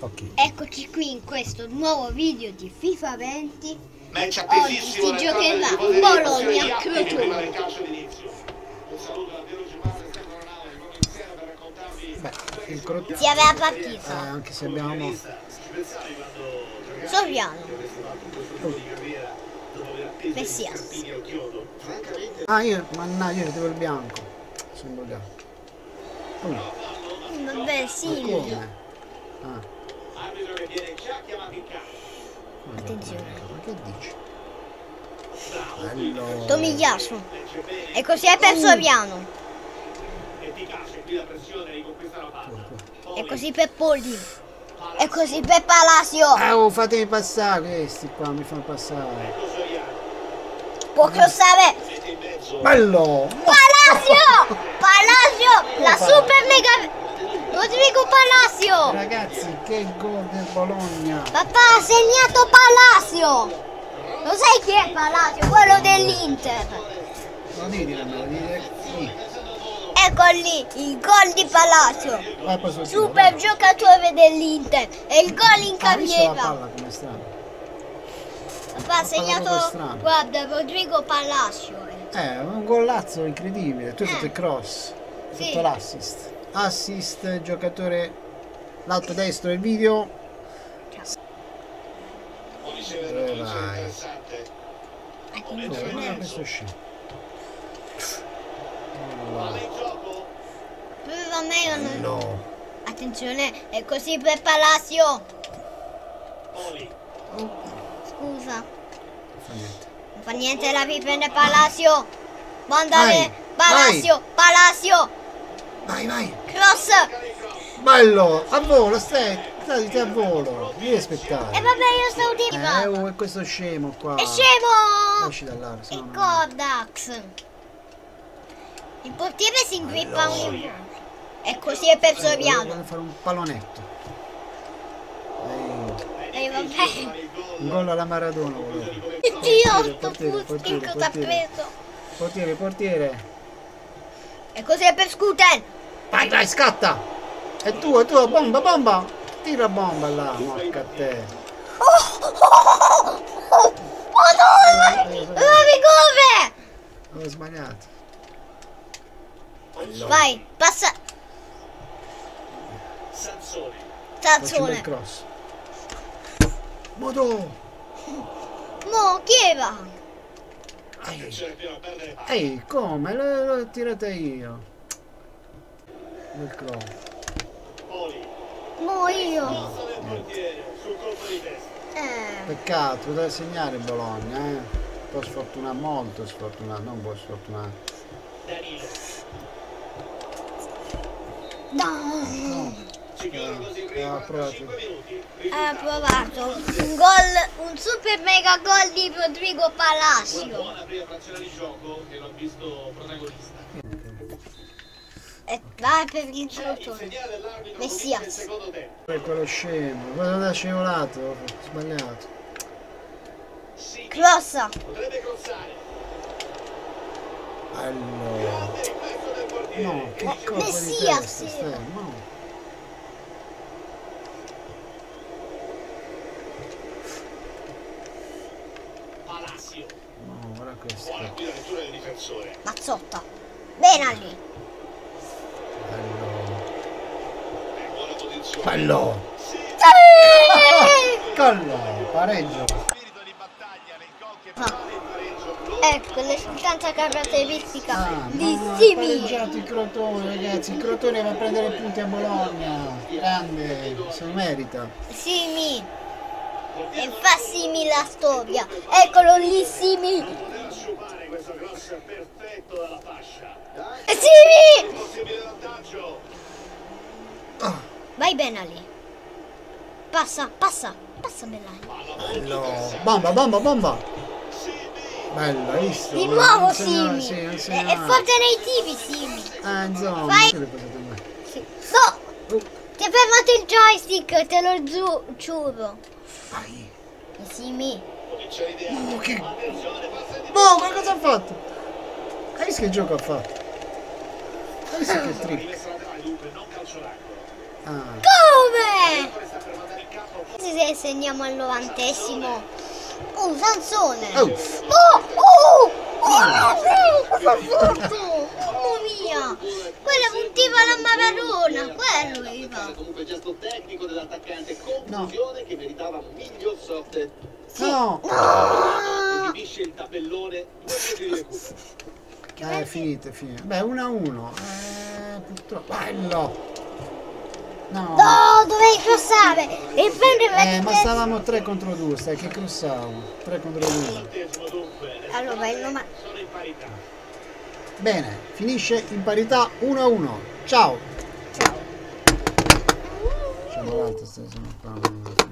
Ok. Eccoci qui in questo nuovo video di FIFA 20. Match Oggi si giocherà Bologna Crotone. e Beh, il crotone. Si aveva Eh, partita. anche se abbiamo. Soriano. Oh. Messias. Ah, io, mannaggia, io devo il bianco. Sono bugato. Oh, Vabbè, sì. Ah, Arbitro che viene già chiamato in campo. Attenzione. Ma che dici? Bello. Tomigliasso. E così è per Soriano. Efficace qui la pressione, riconquista la palla. E così per Polli. E così per Palacio. Ah, oh, fatemi passare questi qua, mi fanno passare. Può crossare. Bello! Palacio! Palacio! La super mega... Rodrigo Palacio! Ragazzi, che gol del Bologna! Papà ha segnato Palacio! Lo sai chi è Palacio? Quello dell'Inter. Non dite a me, lo qui. Ecco lì, il gol di Palacio. Vai Super giocatore dell'Inter. E il gol in Ah, la carriera. Papà ha segnato... Guarda, Rodrigo Palacio. eh. Eh, un golazzo incredibile, tu hai fatto Eh. il cross, hai Sì. fatto l'assist. Assist, giocatore lato destro del video. Dove vai? Guarda questo scemo. Prova me non... No. Attenzione, è così per Palacio. Scusa. Fa niente. Non fa niente, la riprende Palacio. Mandare Palacio, Palacio. Vai, vai. Cross. Bello, a volo, stai, stai a volo. Devi aspettare. E vabbè, io sto di Eh, oh, è questo scemo qua. È scemo. Esci no non- Kodax. Il portiere si ingrippa un E così è per Soriano. Voglio fare un pallonetto. Ehi, E vabbè. un gol alla Maradona volevo. Dio, sto portiere, Fuskin portiere, cosa ha portiere. preso? Portiere, portiere. E così è per Scooter. Vai, vai, scatta! È tua, è tua, bomba, bomba! Tira bomba là, morca a te. Madonna! La rigore! Ho sbagliato. Vai, passa. Sansone. Tazzone. cross. Modo! Mo, chi era? Ehi, Attenzione prima a perdere palla. ehi, come? L'ho tirata io. Il cross. Poli. Mo io. Mossa del colpo di testa. Eh. Peccato, poteva segnare Bologna, eh. Un po' sfortunato, molto sfortunato, non un po' sfortunato. Danilo. No. Eh, prima ha provato. 45 minuti. Ha provato un gol, un super mega gol di Rodrigo Palacio. buona prima frazione di gioco che l'ho visto protagonista. E va per il Il giocatore. segnale dell'arbitro Messias. E quello scemo, quello da scivolato, ho sbagliato. Crossa. potrebbe crossare. Allora. No, che colpo di Messia, testa, sì. stai, no. Palacio. No, guarda questo. Buona qui la lettura del difensore. Mazzotta. Bene lì. Bello. Sì, Collo, pareggio. pareggio. Ecco l'esultanza caratteristica Ah, di ha Simi. pareggiato il Crotone, ragazzi. Il Crotone va a prendere punti a Bologna. Grande, se lo merita. Simi. E fa Simi la storia. Eccolo lì Simi. Vai bene lì. Passa, passa. Passa bella. Bello. Bomba, bomba, bomba. Bello, hai visto? Di nuovo Simi. Sì, è, è forte nei tiri Simi. Ah, insomma, me? Sì. No. Oh, Ti ha fermato il joystick, te lo giu- giuro. vai. Simi. Oh, che... Boh, ma cosa ha fatto? Hai visto che gioco ha fatto? Hai visto che trick? Ah. Come? Se segniamo al novantesimo. Oh, Sansone! Oh. Oh! Oh! Oh, no, no, cosa ha fatto? Mamma mia! Quella puntiva la macarona, quello era. Comunque gesto tecnico dell'attaccante, conclusione che meritava un miglior soft. No! Esibisce il tabellone. Eh, è finito, è finito. Beh, 1 a 1. Eh, purtroppo. Bello! No! No, dovevi crossare e prendere Eh, ma stavamo 3 contro 2, sai che crossavo? 3 contro 2. Ventesimo dunque, Allora, il noma- sono in parità. Bene, finisce in parità 1 a 1. Ciao! Ciao. C'è l'altro, sono qua.